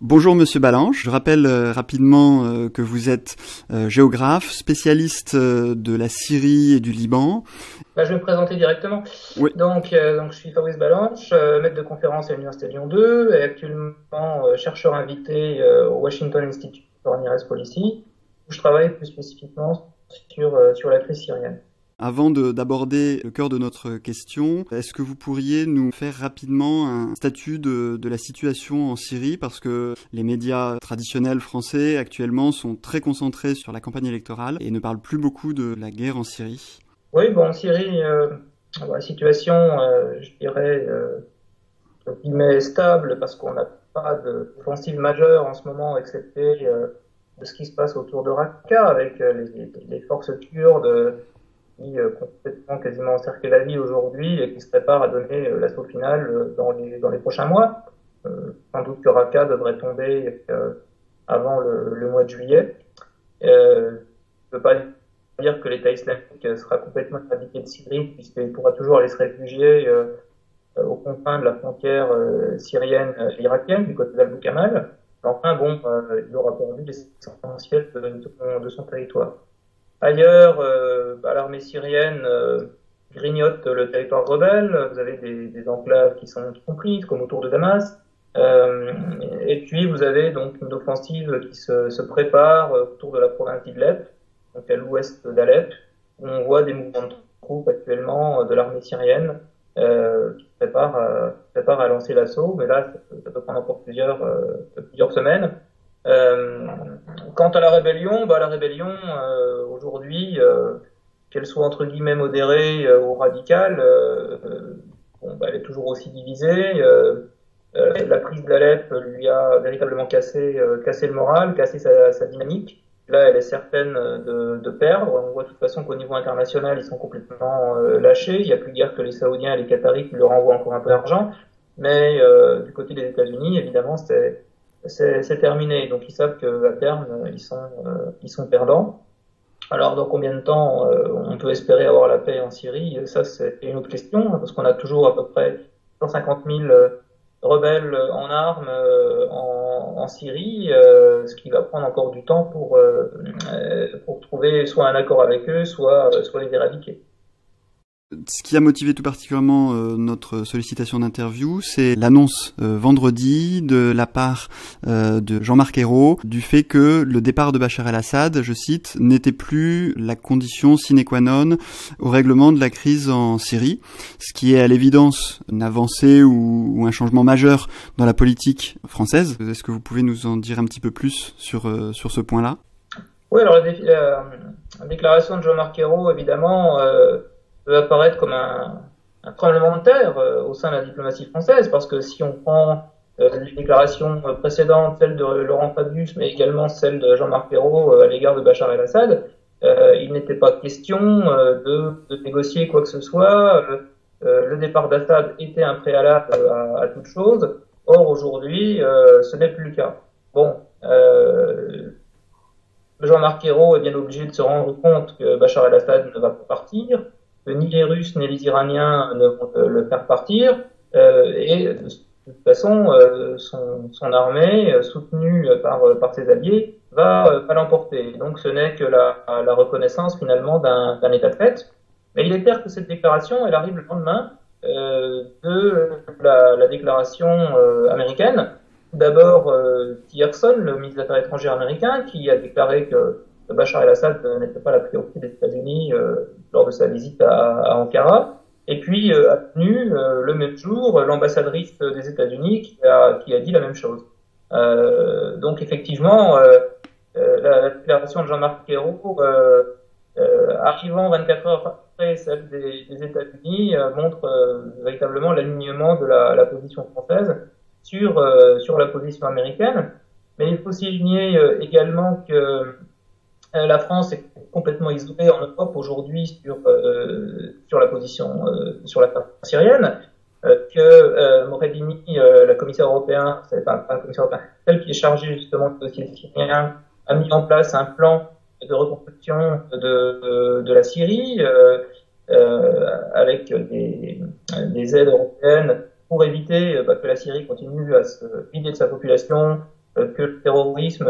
Bonjour Monsieur Balanche, je rappelle euh, rapidement euh, que vous êtes euh, géographe, spécialiste de la Syrie et du Liban. Bah, je vais me présenter directement. Oui. Donc, donc, je suis Fabrice Balanche, maître de conférence à l'Université Lyon 2 et actuellement chercheur invité au Washington Institute for Near Policy, où je travaille plus spécifiquement sur, sur la crise syrienne. Avant d'aborder le cœur de notre question, est-ce que vous pourriez nous faire rapidement un statut de, de, la situation en Syrie? Parce que les médias traditionnels français actuellement sont très concentrés sur la campagne électorale et ne parlent plus beaucoup de la guerre en Syrie. Oui, bon, en Syrie, euh, la situation, euh, je dirais, euh, stable parce qu'on n'a pas d'offensive majeure en ce moment, excepté euh, de ce qui se passe autour de Raqqa avec euh, les, forces kurdes qui euh, complètement quasiment encerclé la vie aujourd'hui et qui se prépare à donner euh, l'assaut final euh, dans les, dans les prochains mois. sans doute que Raqqa devrait tomber avant le, mois de juillet. Euh, je ne peux pas dire que l'État islamique sera complètement éradiqué de Syrie, puisqu'il pourra toujours aller se réfugier euh, aux confins de la frontière euh, syrienne et irakienne, du côté d'Al-Boukamal. Enfin, bon, il aura perdu l'essentiel de, de, son territoire. Ailleurs, euh, bah, l'armée syrienne euh, grignote le territoire rebelle. Vous avez des, des enclaves qui sont comprises, comme autour de Damas. Euh, et puis vous avez donc une offensive qui se, se prépare autour de la province d'Idleb, donc à l'ouest d'Alep, où on voit des mouvements de troupes actuellement de l'armée syrienne euh, prépare à, prépare à lancer l'assaut. Mais là, ça peut, prendre encore plusieurs, plusieurs semaines. Euh, quant à la rébellion, bah, la rébellion euh, aujourd'hui, euh, qu'elle soit entre guillemets modérée ou radicale, bon, bah, elle est toujours aussi divisée. la prise d'Alep lui a véritablement cassé, cassé le moral, cassé sa, sa dynamique. Là, elle est certaine de, de, perdre. On voit de toute façon qu'au niveau international, ils sont complètement euh, lâchés. Il n'y a plus guère que les Saoudiens et les Qataris qui leur envoient encore un peu d'argent. Mais euh, du côté des États-Unis, évidemment, c'est terminé. Donc ils savent qu'à terme, ils sont, euh, ils sont perdants. Alors dans combien de temps euh, on peut espérer avoir la paix en Syrie? Ça, c'est une autre question, parce qu'on a toujours à peu près 150 000 rebelles en armes en, en, Syrie, ce qui va prendre encore du temps pour, pour trouver soit un accord avec eux, soit, soit les éradiquer. Ce qui a motivé tout particulièrement euh, notre sollicitation d'interview, c'est l'annonce euh, vendredi de la part euh, de Jean-Marc Ayrault du fait que le départ de Bachar el-Assad, je cite, n'était plus la condition sine qua non au règlement de la crise en Syrie, ce qui est à l'évidence une avancée ou, un changement majeur dans la politique française. Est-ce que vous pouvez nous en dire un petit peu plus sur, sur ce point-là? Oui, alors la, déclaration de Jean-Marc Ayrault, évidemment peut apparaître comme un, un tremblement de terre euh, au sein de la diplomatie française, parce que si on prend euh, les déclarations précédentes, celle de Laurent Fabius, mais également celle de Jean-Marc Perrault euh, à l'égard de Bachar el-Assad, il n'était pas question de, négocier quoi que ce soit. le départ d'Assad était un préalable à, toute chose. Or, aujourd'hui, ce n'est plus le cas. Bon, Jean-Marc Ayrault est bien obligé de se rendre compte que Bachar el-Assad ne va pas partir, ni les Russes ni les Iraniens ne vont le faire partir, euh, et de toute façon, euh, son, armée, euh, soutenue par, ses alliés, va l'emporter. Donc ce n'est que la, reconnaissance finalement d'un État de fait. Mais il est clair que cette déclaration, elle arrive le lendemain euh, de la, la déclaration euh, américaine. D'abord, euh, Tillerson, le ministre des Affaires étrangères américain, qui a déclaré que Bachar el-Assad n'était pas la priorité des États-Unis euh, lors de sa visite à, Ankara. Et puis euh, a tenu euh, le même jour l'ambassadrice des États-Unis qui a, qui a dit la même chose. donc effectivement, la, la, déclaration de Jean-Marc Ayrault, arrivant 24 heures après celle des, des États-Unis, montre véritablement l'alignement de la, position française sur, sur la position américaine. Mais il faut souligner également que euh, la France est complètement isolée en Europe aujourd'hui sur euh, sur la position euh, sur la syrienne. que Moredini, la commissaire européenne, celle qui est chargée justement du dossier syrien, a mis en place un plan de reconstruction de, de la Syrie, avec des, des, aides européennes pour éviter bah, que la Syrie continue à se vider de sa population, que le terrorisme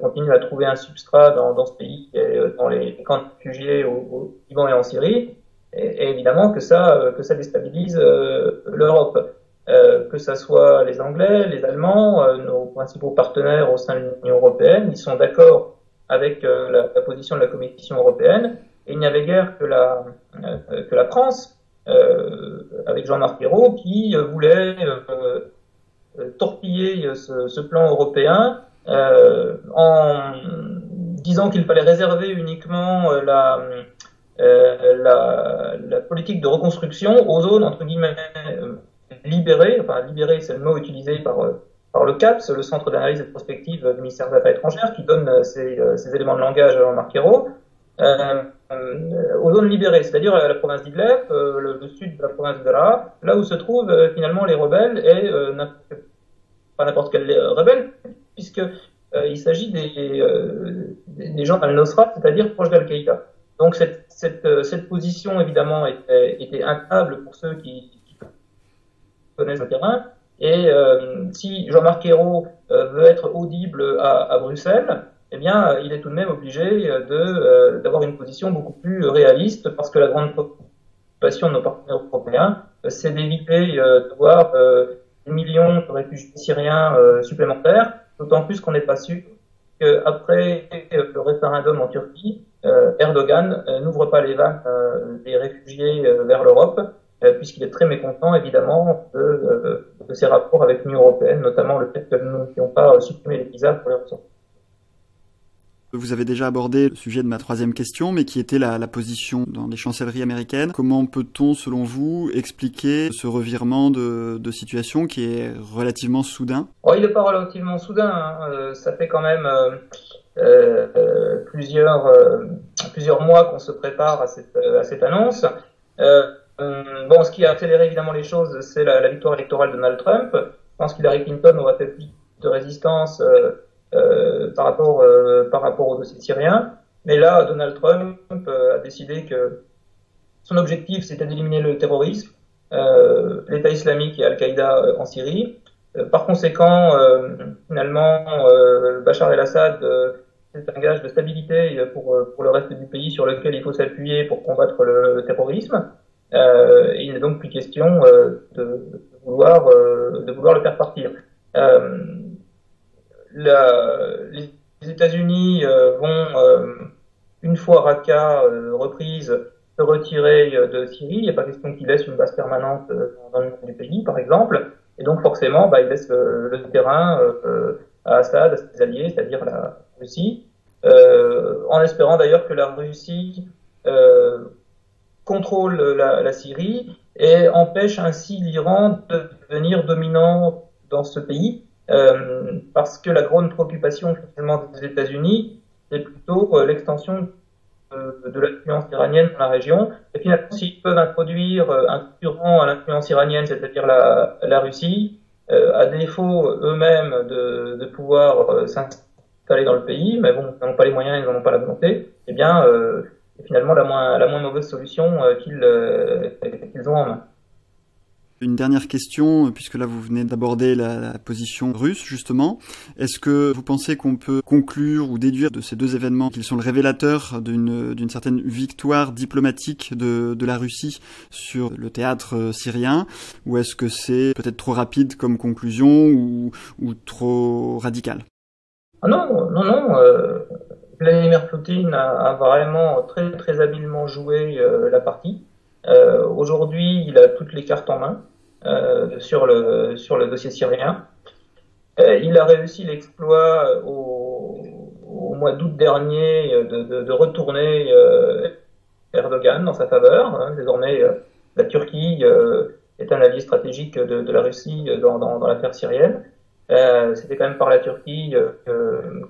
continue à trouver un substrat dans, dans ce pays, dans les camps de réfugiés au, au Liban et en Syrie et, évidemment que ça, euh, que ça déstabilise euh, l'Europe. Euh, que ce soit les Anglais, les Allemands, nos principaux partenaires au sein de l'Union européenne, ils sont d'accord avec la, la, position de la Commission européenne. Et il n'y avait guère que la, que la France, avec Jean-Marc Ayrault, qui voulait torpiller ce, ce, plan européen en disant qu'il fallait réserver uniquement la euh, la, politique de reconstruction aux zones entre guillemets euh, libérées. Enfin, libérées, c'est le mot utilisé par euh, par le CAPS, le Centre d'analyse et de prospective du ministère des Affaires étrangères, qui donne ces, éléments de langage à Jean-Marc Ayrault, euh, aux zones libérées, c'est-à-dire la province d'Idleb, le, le, sud de la province de là où se trouvent finalement les rebelles et pas n'importe quel rebelle, puisque il s'agit des, gens al-Nusra, c'est-à-dire proches d'Al-Qaïda. Donc cette, euh, position, évidemment, était, était pour ceux qui, connaissent le terrain. Et euh, si Jean-Marc Ayrault euh, veut être audible à, Bruxelles, eh bien, il est tout de même obligé de d'avoir une position beaucoup plus réaliste, parce que la grande préoccupation de nos partenaires européens, c'est d'éviter de voir des millions de réfugiés syriens supplémentaires, d'autant plus qu'on n'est pas sûr qu'après le référendum en Turquie, euh, Erdogan euh, n'ouvre pas les vannes euh, des réfugiés vers l'Europe, puisqu'il est très mécontent évidemment de, de ses rapports avec l'Union européenne, notamment le fait que nous n'ayons pas supprimé les visas pour les ressortissants. Vous avez déjà abordé le sujet de ma troisième question, mais qui était la, position dans les chancelleries américaines. Comment peut-on, selon vous, expliquer ce revirement de, situation qui est relativement soudain? Oh, Il n'est pas relativement soudain. Hein. ça fait quand même euh, plusieurs, euh, plusieurs mois qu'on se prépare à cette, à cette annonce. Euh, bon, ce qui a accéléré évidemment les choses, c'est la, la, victoire électorale de Donald Trump. Je pense qu'Hillary Clinton aurait fait plus de résistance euh, par, rapport, euh, par rapport au dossier syrien. Mais là, Donald Trump a décidé que son objectif, c'était d'éliminer le terrorisme, l'État islamique et Al-Qaïda en Syrie. par conséquent, finalement, Bachar el-Assad c'est un gage de stabilité pour, pour le reste du pays sur lequel il faut s'appuyer pour combattre le, terrorisme. Euh, il n'est donc plus question euh, de, de, vouloir, euh, de vouloir le faire partir. Euh, les États-Unis euh, vont, euh, une fois Raqqa reprise, se retirer de Syrie. Il n'y a pas question qu'ils laissent une base permanente dans le du pays, par exemple. Et donc forcément, bah, ils laissent le, terrain à Assad, à ses alliés, c'est-à-dire la, Russie, euh, en espérant d'ailleurs que la Russie euh, contrôle la, la, Syrie et empêche ainsi l'Iran de devenir dominant dans ce pays, euh, parce que la grande préoccupation finalement des États-Unis, c'est plutôt euh, l'extension de, de l'influence iranienne dans la région. Et finalement, s'ils peuvent introduire euh, un concurrent à l'influence iranienne, c'est-à-dire la, Russie, euh, à défaut eux-mêmes de, pouvoir s'installer aller dans le pays, mais bon, ils n'ont pas les moyens, ils n'en ont pas la volonté, eh bien, euh, finalement la moins, mauvaise solution euh, euh, qu'ils ont en main. Une dernière question, puisque là vous venez d'aborder la, position russe justement. Est-ce que vous pensez qu'on peut conclure ou déduire de ces deux événements qu'ils sont le révélateur d'une certaine victoire diplomatique de, de, la Russie sur le théâtre syrien? Ou est-ce que c'est peut-être trop rapide comme conclusion ou, ou trop radical? Ah non, non, non. Euh, Vladimir Poutine a, vraiment très très habilement joué euh, la partie. Euh, Aujourd'hui, il a toutes les cartes en main euh, sur le sur le dossier syrien. Euh, il a réussi l'exploit euh, au, au, mois d'août dernier de, de, retourner Erdogan dans sa faveur. Hein. Désormais, la Turquie est un allié stratégique de, la Russie dans, dans, l'affaire syrienne. Euh, c'était quand même par la Turquie euh,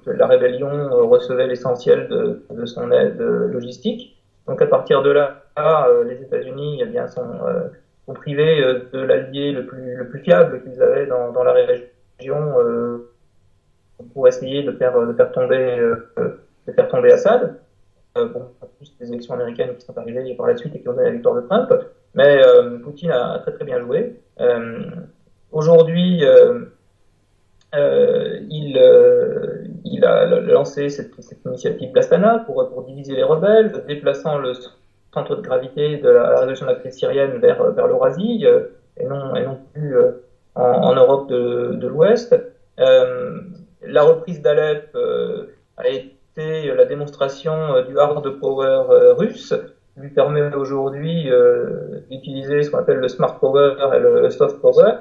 que, la rébellion euh, recevait l'essentiel de, de, son aide logistique. Donc à partir de là, les États-Unis eh bien sont, sont privés de l'allié le plus, le plus fiable qu'ils avaient dans, la région pour essayer de faire, tomber, de faire tomber Assad. bon, plus les élections américaines qui sont arrivées par la suite et qui ont donné la victoire de Trump. Mais Poutine a, très très bien joué. Aujourd'hui, il, a lancé cette, initiative Blastana pour, pour diviser les rebelles, déplaçant le centre de gravité de la, résolution de la crise syrienne vers, vers l'Eurasie euh, et, non, et non plus euh, en, Europe de, de l'Ouest. Euh, la reprise d'Alep a été la démonstration du hard power russe, lui permet aujourd'hui d'utiliser ce qu'on appelle le smart power et le soft power.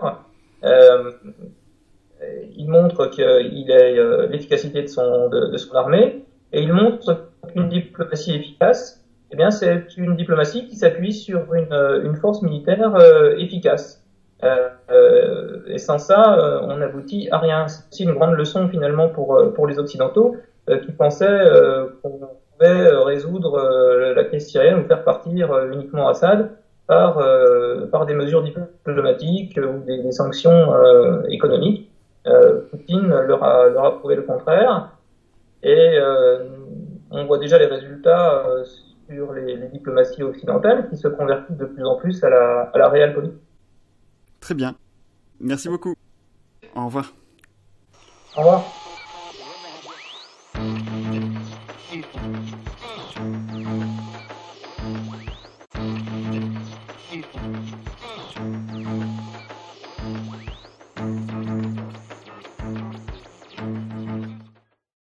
il montre qu'il est l'efficacité de son, de, de son armée et il montre qu'une diplomatie efficace eh bien, c'est une diplomatie qui s'appuie sur une, euh, une, force militaire euh, efficace. Euh, euh, et sans ça, euh, on n'aboutit à rien. C'est aussi une grande leçon finalement pour, pour les Occidentaux qui pensaient qu'on pouvait résoudre la crise syrienne ou faire partir uniquement Assad par, par des mesures diplomatiques ou des, des sanctions économiques. Poutine leur a, leur a prouvé le contraire. Et on voit déjà les résultats sur les, les, diplomaties occidentales qui se convertissent de plus en plus à la, à la réelle politique. Très bien. Merci beaucoup. Au revoir. Au revoir.